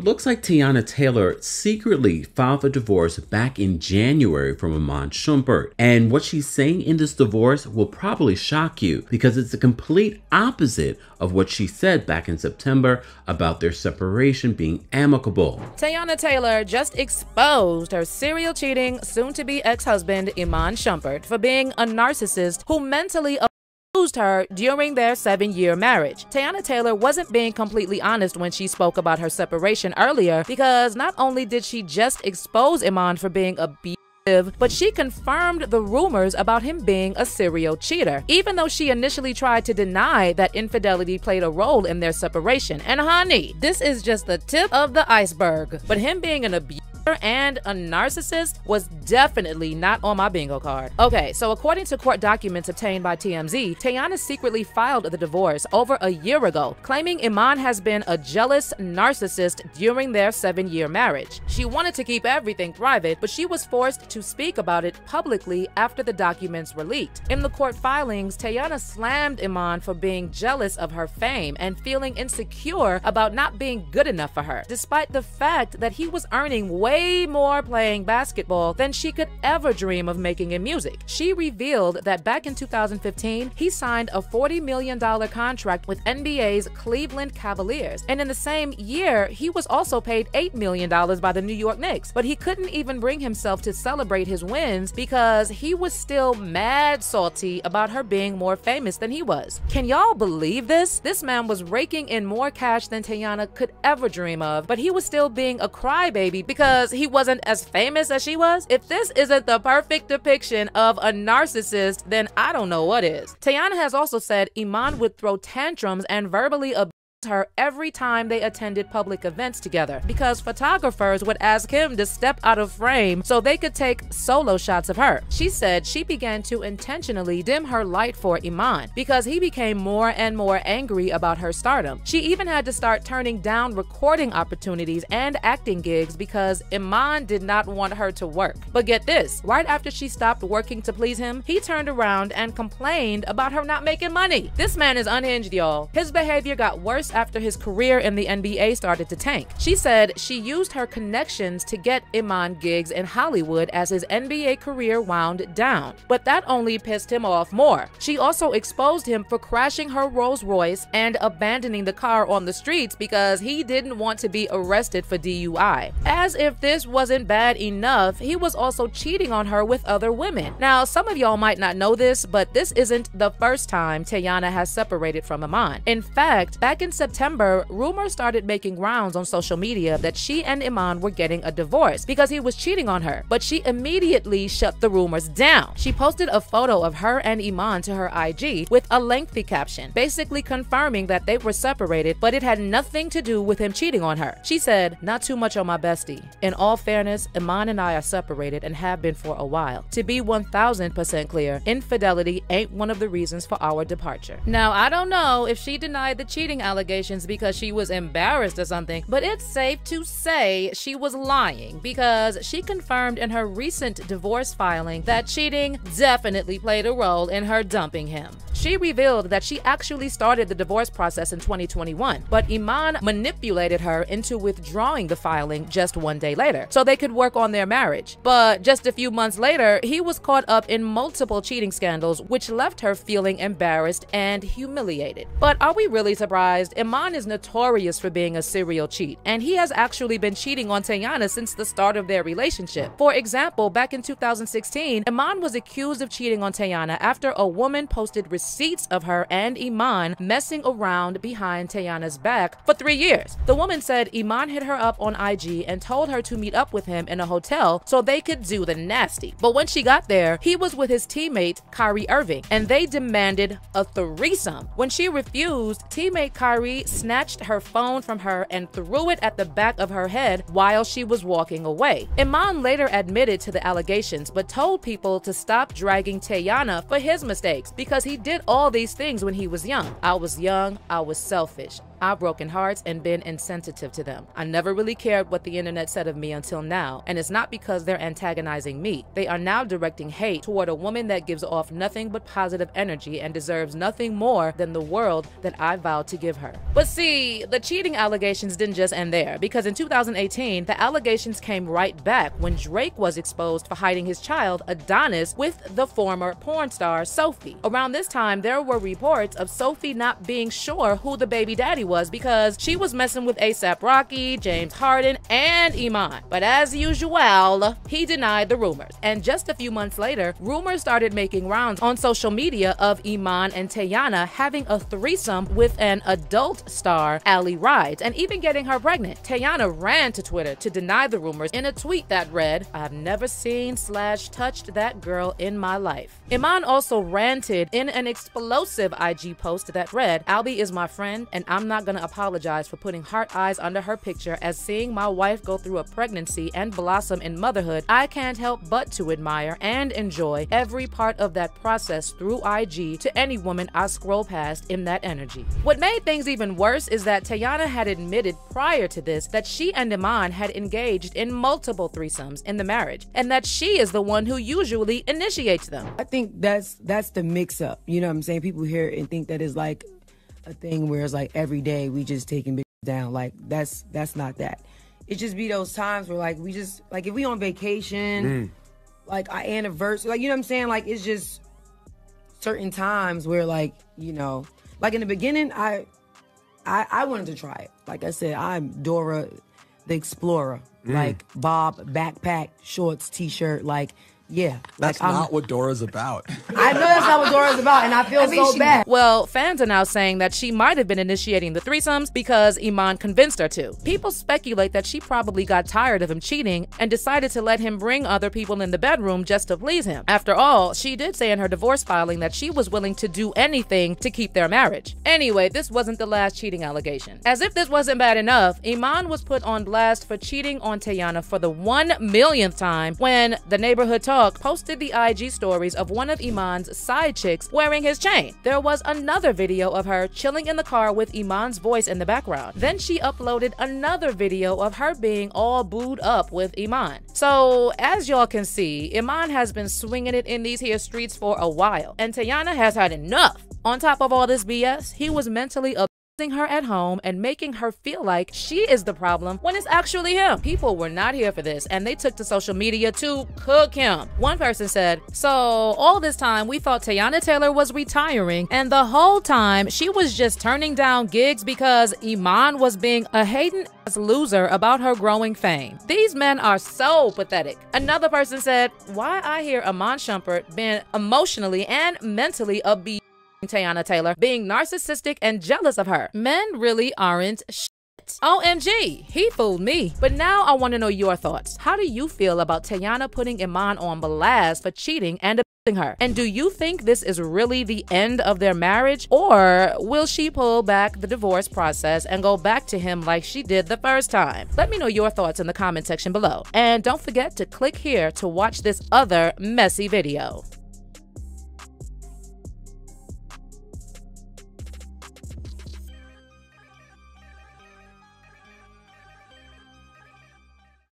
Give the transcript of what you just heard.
It looks like Teyana Taylor secretly filed for divorce back in January from Iman Shumpert. And what she's saying in this divorce will probably shock you because it's the complete opposite of what she said back in September about their separation being amicable. Teyana Taylor just exposed her serial cheating, soon to be ex husband Iman Shumpert for being a narcissist who mentally abused her during their seven year marriage. Teyana Taylor wasn't being completely honest when she spoke about her separation earlier because not only did she just expose Iman for being abusive, but she confirmed the rumors about him being a serial cheater, even though she initially tried to deny that infidelity played a role in their separation. And honey, this is just the tip of the iceberg. But him being an abuser and a narcissist was definitely not on my bingo card. Okay, so according to court documents obtained by TMZ, Teyana secretly filed the divorce over a year ago, claiming Iman has been a jealous narcissist during their seven year marriage. She wanted to keep everything private, but she was forced to speak about it publicly after the documents were leaked. In the court filings, Teyana slammed Iman for being jealous of her fame and feeling insecure about not being good enough for her, despite the fact that he was earning way way more playing basketball than she could ever dream of making in music. She revealed that back in 2015, he signed a $40 million contract with NBA's Cleveland Cavaliers. And in the same year, he was also paid $8 million by the New York Knicks. But he couldn't even bring himself to celebrate his wins because he was still mad salty about her being more famous than he was. Can y'all believe this? This man was raking in more cash than Teyana could ever dream of, but he was still being a crybaby because because he wasn't as famous as she was? If this isn't the perfect depiction of a narcissist, then I don't know what is. Teyana has also said Iman would throw tantrums and verbally abuse her every time they attended public events together because photographers would ask him to step out of frame so they could take solo shots of her. She said she began to intentionally dim her light for Iman because he became more and more angry about her stardom. She even had to start turning down recording opportunities and acting gigs because Iman did not want her to work. But get this, right after she stopped working to please him, he turned around and complained about her not making money. This man is unhinged, y'all. His behavior got worse after his career in the NBA started to tank. She said she used her connections to get Iman gigs in Hollywood as his NBA career wound down, but that only pissed him off more. She also exposed him for crashing her Rolls Royce and abandoning the car on the streets because he didn't want to be arrested for DUI. As if this wasn't bad enough, he was also cheating on her with other women. Now, some of y'all might not know this, but this isn't the first time Teyana has separated from Iman. In fact, back in September, rumors started making rounds on social media that she and Iman were getting a divorce because he was cheating on her, but she immediately shut the rumors down. She posted a photo of her and Iman to her IG with a lengthy caption, basically confirming that they were separated, but it had nothing to do with him cheating on her. She said, Not too much on my bestie. In all fairness, Iman and I are separated and have been for a while. To be 1000% clear, infidelity ain't one of the reasons for our departure. Now, I don't know if she denied the cheating allegation allegations because she was embarrassed or something, but it's safe to say she was lying because she confirmed in her recent divorce filing that cheating definitely played a role in her dumping him. She revealed that she actually started the divorce process in 2021, but Iman manipulated her into withdrawing the filing just one day later so they could work on their marriage. But just a few months later, he was caught up in multiple cheating scandals, which left her feeling embarrassed and humiliated. But are we really surprised? Iman is notorious for being a serial cheat, and he has actually been cheating on Teyana since the start of their relationship. For example, back in 2016, Iman was accused of cheating on Teyana after a woman posted receipts of her and Iman messing around behind Teyana's back for three years. The woman said Iman hit her up on IG and told her to meet up with him in a hotel so they could do the nasty. But when she got there, he was with his teammate Kyrie Irving, and they demanded a threesome. When she refused, teammate Kyrie snatched her phone from her and threw it at the back of her head while she was walking away. Iman later admitted to the allegations but told people to stop dragging Teyana for his mistakes because he did all these things when he was young. I was young, I was selfish. I've broken hearts and been insensitive to them. I never really cared what the internet said of me until now, and it's not because they're antagonizing me. They are now directing hate toward a woman that gives off nothing but positive energy and deserves nothing more than the world that I vowed to give her. But see, the cheating allegations didn't just end there, because in 2018, the allegations came right back when Drake was exposed for hiding his child, Adonis, with the former porn star, Sophie. Around this time, there were reports of Sophie not being sure who the baby daddy was because she was messing with ASAP Rocky, James Harden, and Iman. But as usual, he denied the rumors. And just a few months later, rumors started making rounds on social media of Iman and Teyana having a threesome with an adult star, Ali Rides, and even getting her pregnant. Teyana ran to Twitter to deny the rumors in a tweet that read, I've never seen slash touched that girl in my life. Iman also ranted in an explosive IG post that read, Albie is my friend, and I'm not gonna apologize for putting heart eyes under her picture as seeing my wife go through a pregnancy and blossom in motherhood. I can't help but to admire and enjoy every part of that process through IG to any woman I scroll past in that energy. What made things even worse is that Teyana had admitted prior to this that she and Iman had engaged in multiple threesomes in the marriage, and that she is the one who usually initiates them. I think that's that's the mix up. You know what I'm saying? People hear it and think that is like a thing where it's like every day we just taking bitches down. Like that's that's not that. It just be those times where like we just like if we on vacation, mm. like our anniversary, like you know what I'm saying? Like it's just certain times where like you know, like in the beginning, I I I wanted to try it. Like I said, I'm Dora the Explorer. Mm. Like Bob backpack, shorts, t-shirt, like yeah. That's like I'm not what Dora's about. I know that's not what Dora's about, and I feel so bad. Well, fans are now saying that she might have been initiating the threesomes because Iman convinced her to. People speculate that she probably got tired of him cheating and decided to let him bring other people in the bedroom just to please him. After all, she did say in her divorce filing that she was willing to do anything to keep their marriage. Anyway, this wasn't the last cheating allegation. As if this wasn't bad enough, Iman was put on blast for cheating on Teyana for the one millionth time when the neighborhood talk posted the IG stories of one of Iman's side chicks wearing his chain. There was another video of her chilling in the car with Iman's voice in the background. Then she uploaded another video of her being all booed up with Iman. So, as y'all can see, Iman has been swinging it in these here streets for a while, and Teyana has had enough. On top of all this BS, he was mentally her at home and making her feel like she is the problem when it's actually him. People were not here for this and they took to social media to cook him. One person said, So, all this time we thought Teyana Taylor was retiring, and the whole time she was just turning down gigs because Iman was being a hating ass loser about her growing fame. These men are so pathetic. Another person said, Why I hear Iman Shumpert being emotionally and mentally abused. Teyana Taylor being narcissistic and jealous of her. Men really aren't. OMG, he fooled me. But now I want to know your thoughts. How do you feel about Teyana putting Iman on blast for cheating and abusing her? And do you think this is really the end of their marriage? Or will she pull back the divorce process and go back to him like she did the first time? Let me know your thoughts in the comment section below. And don't forget to click here to watch this other messy video.